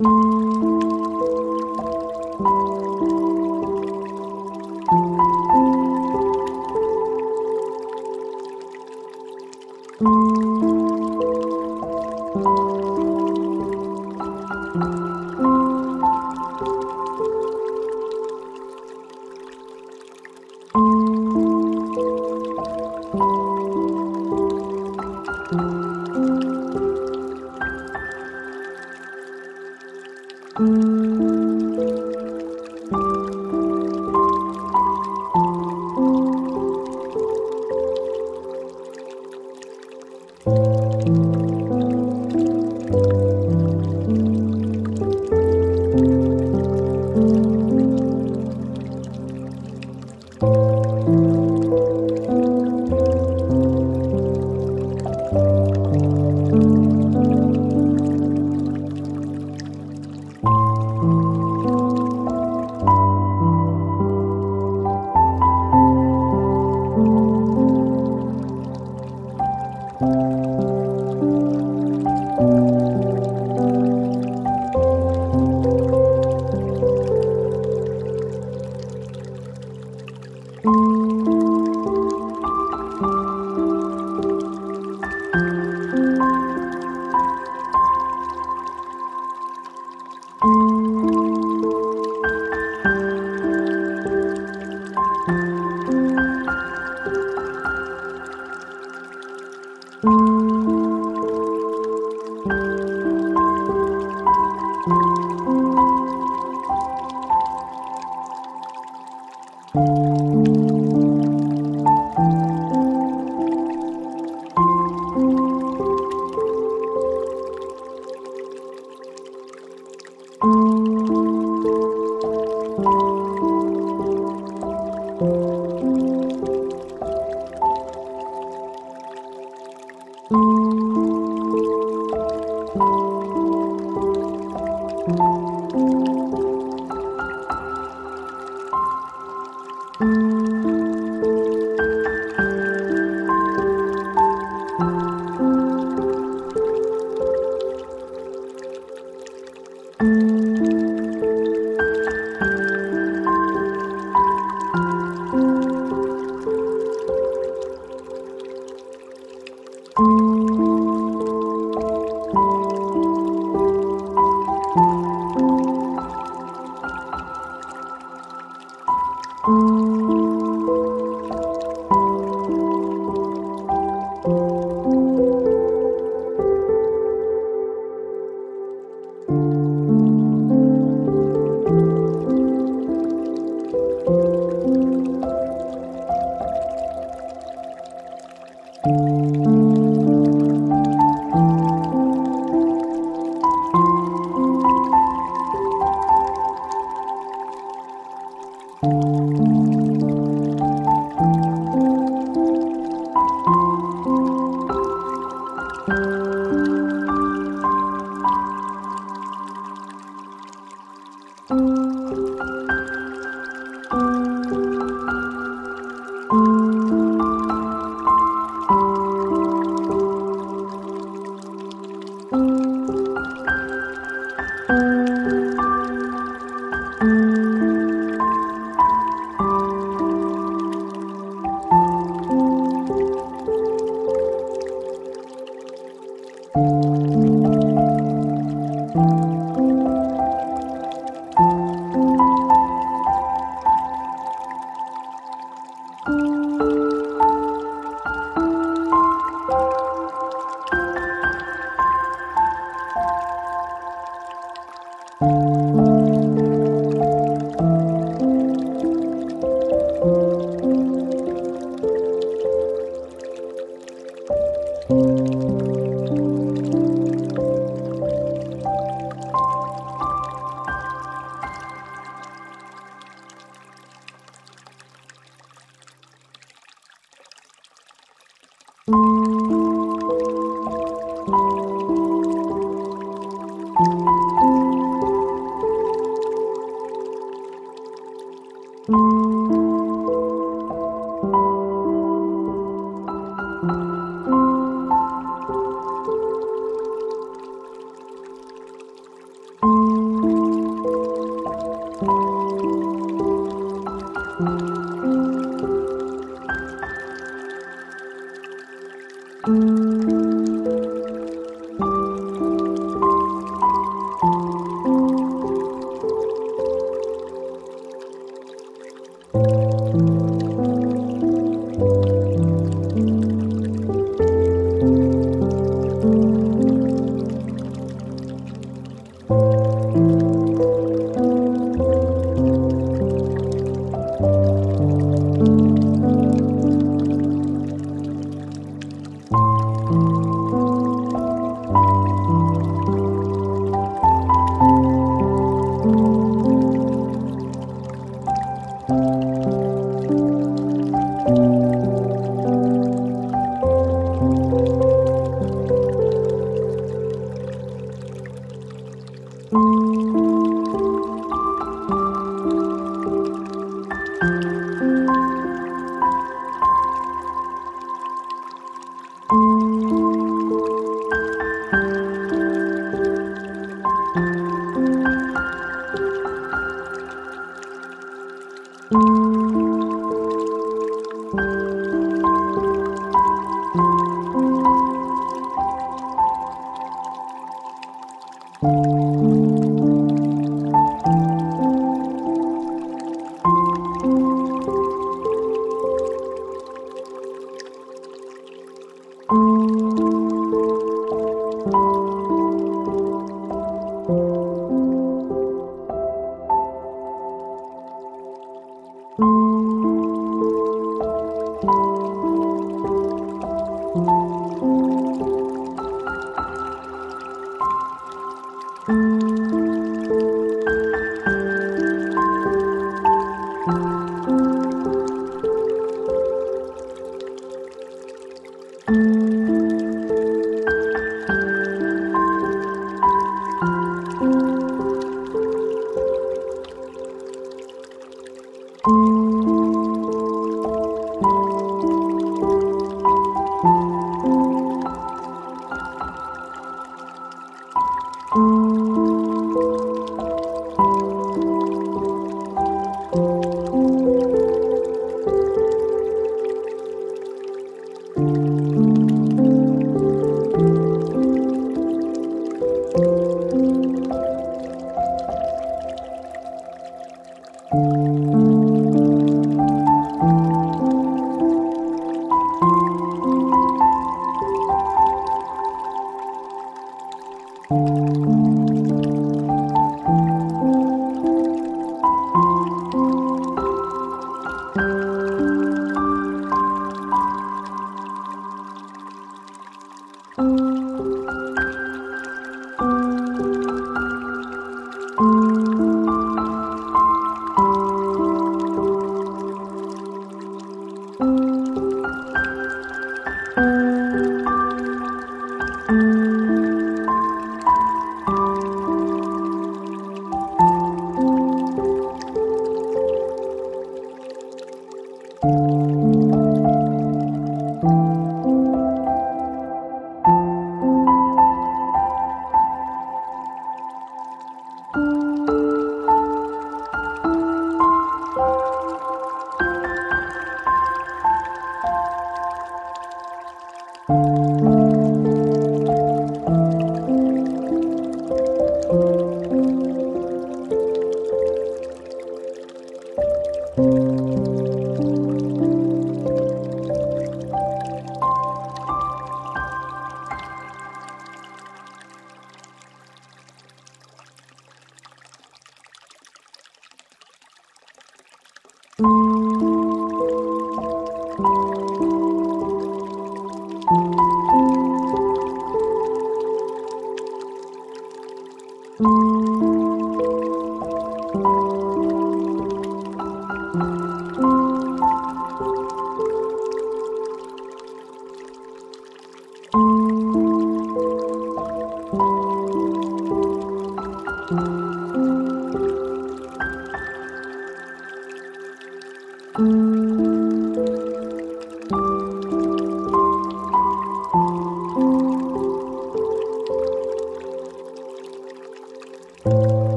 You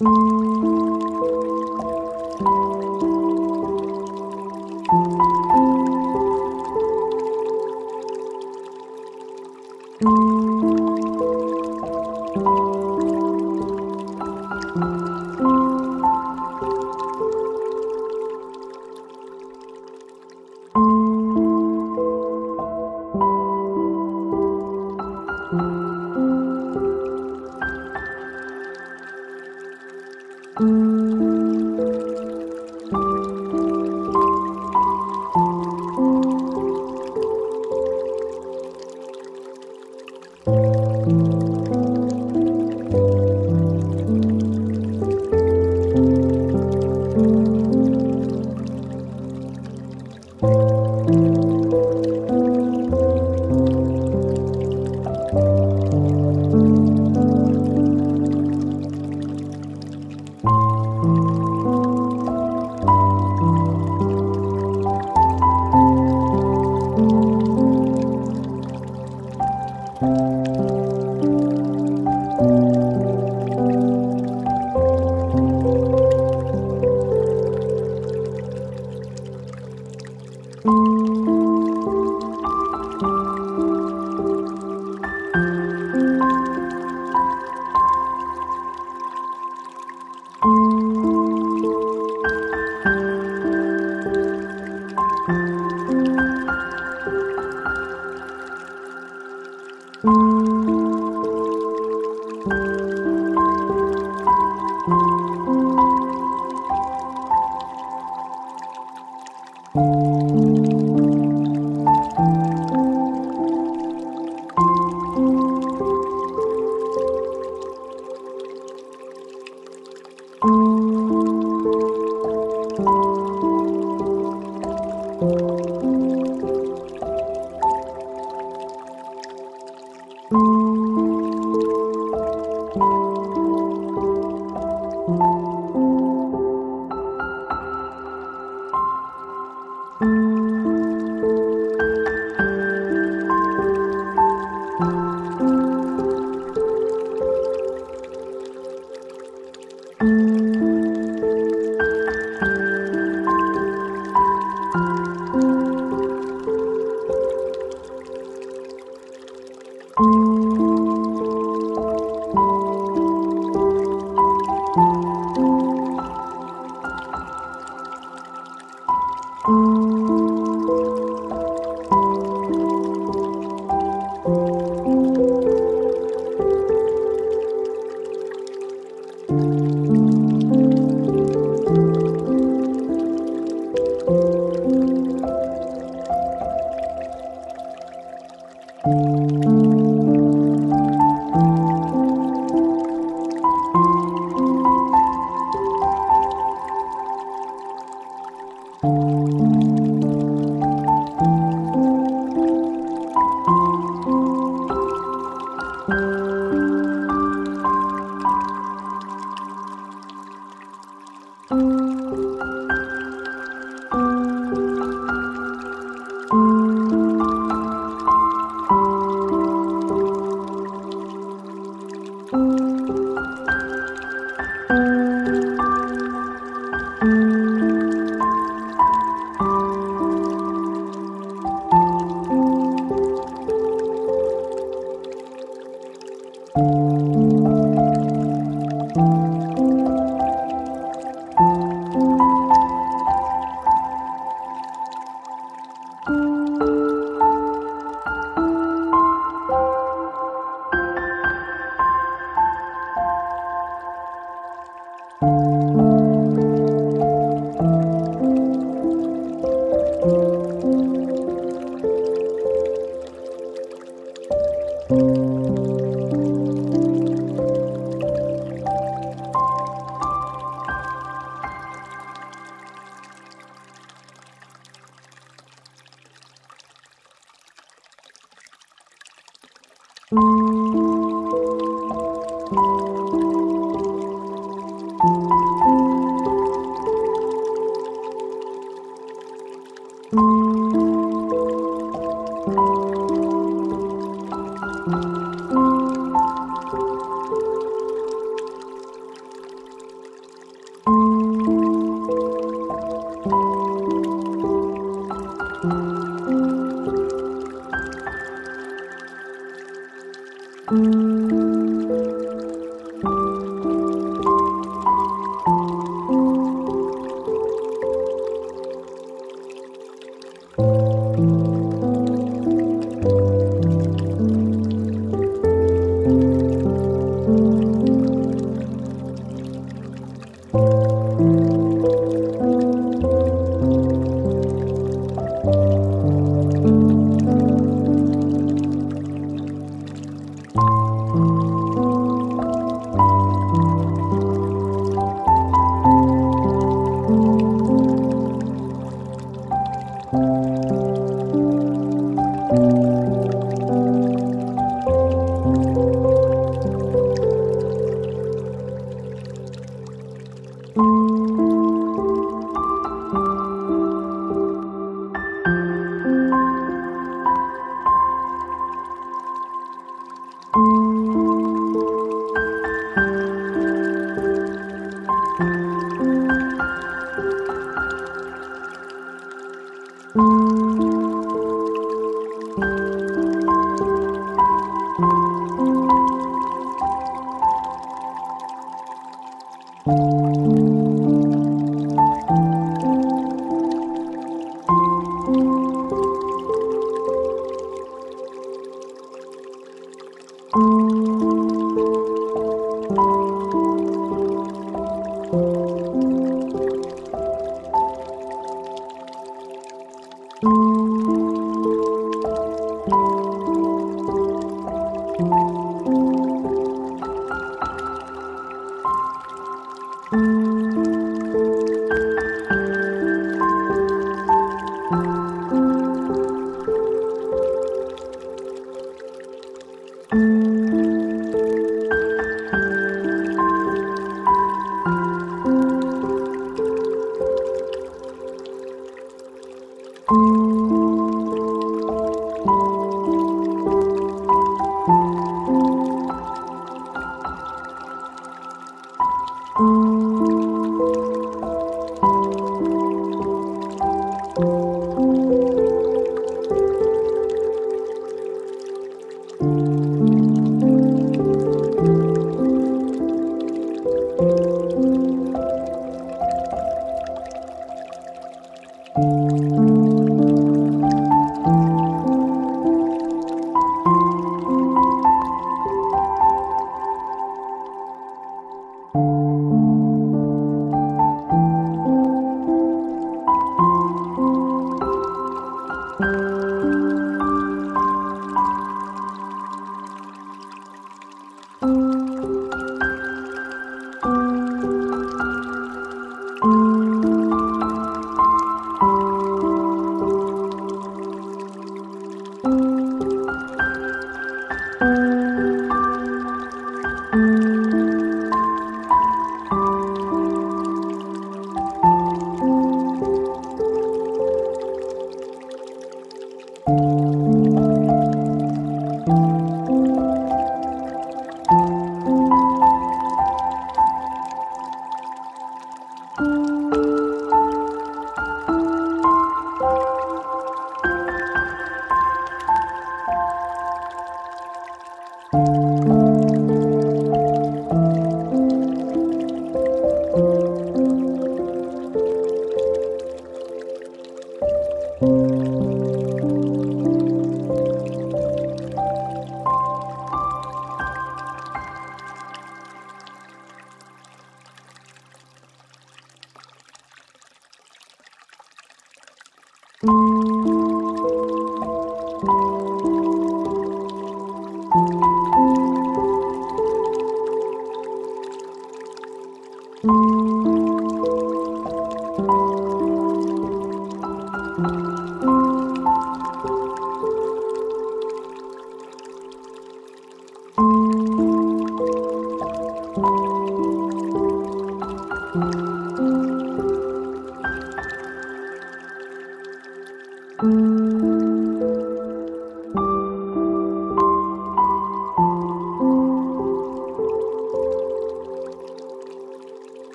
thank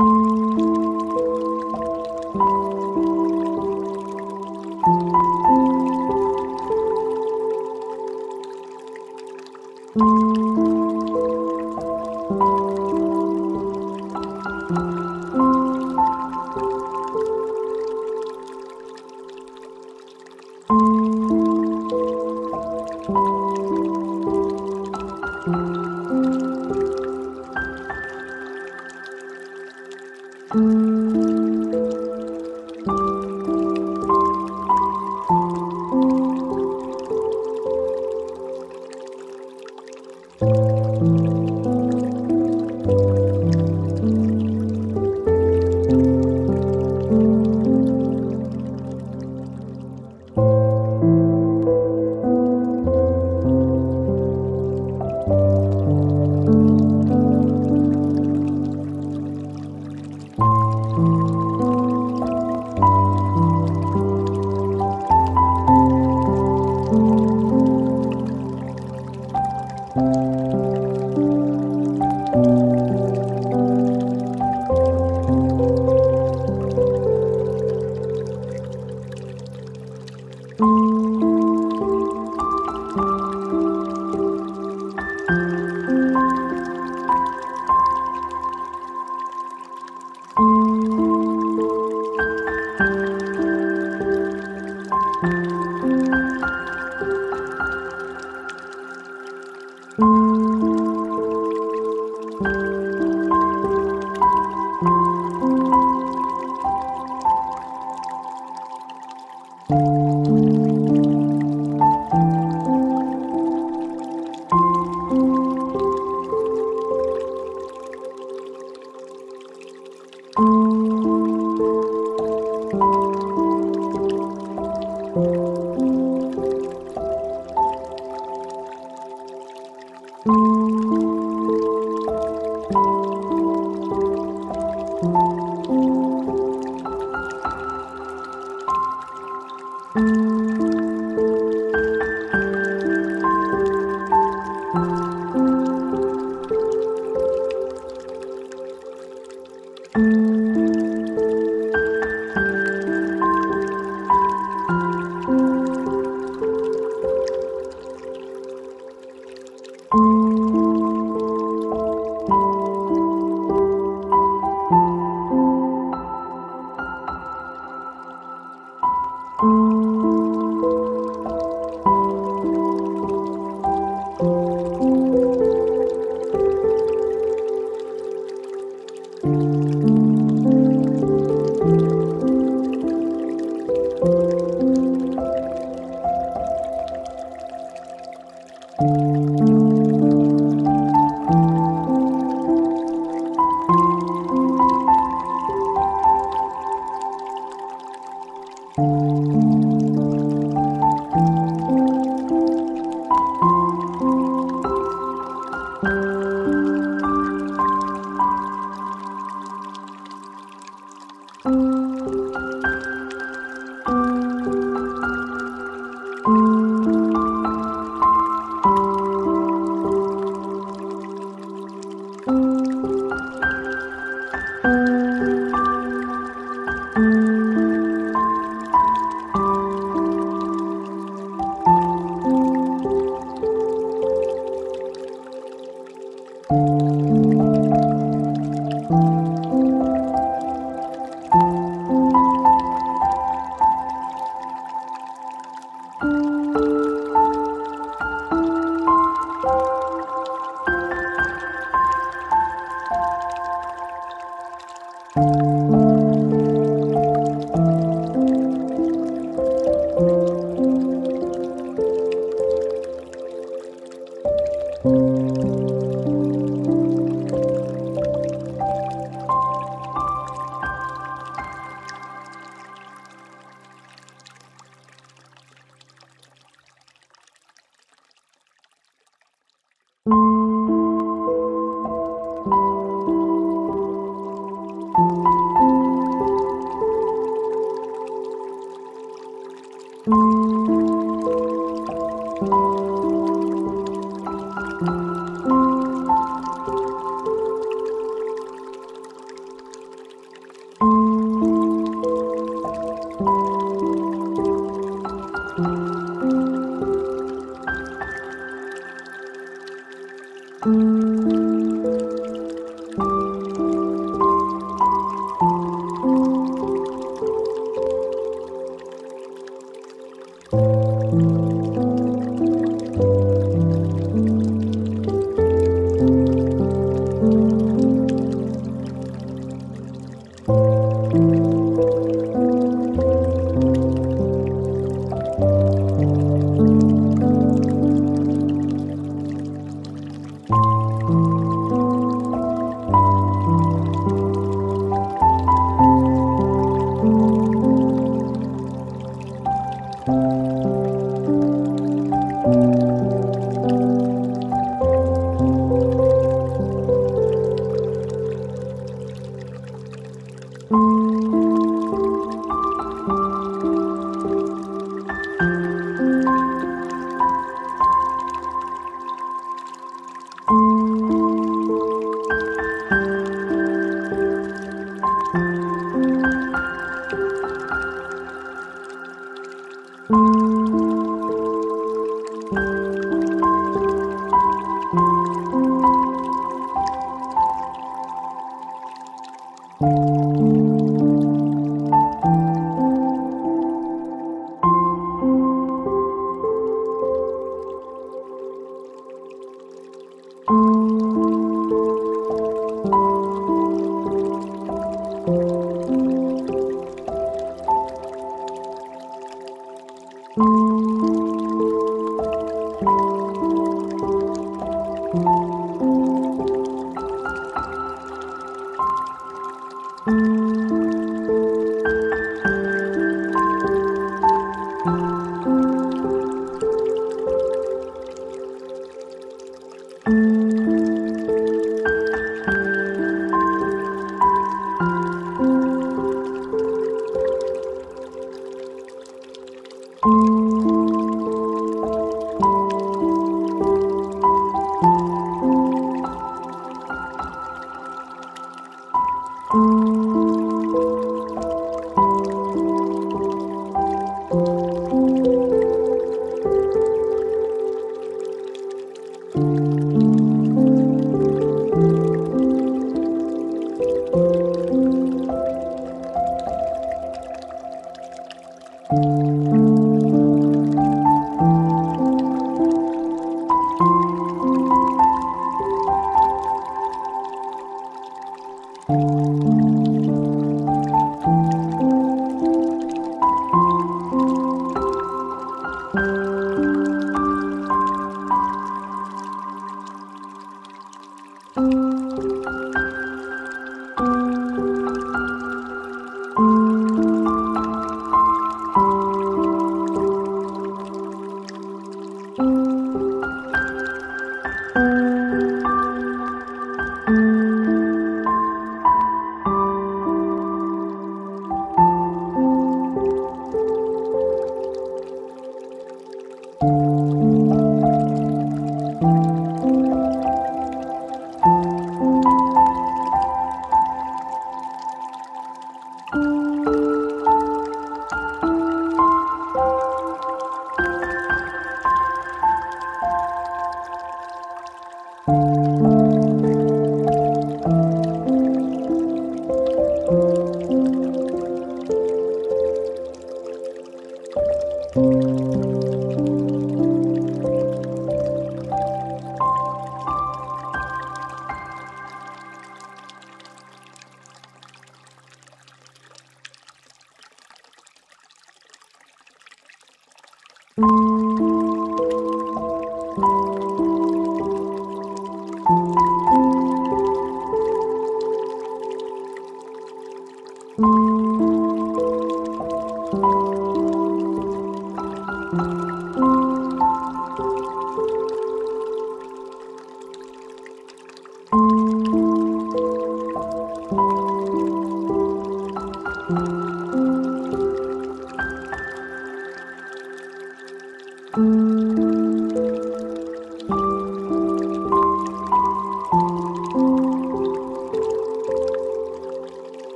Música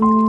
Música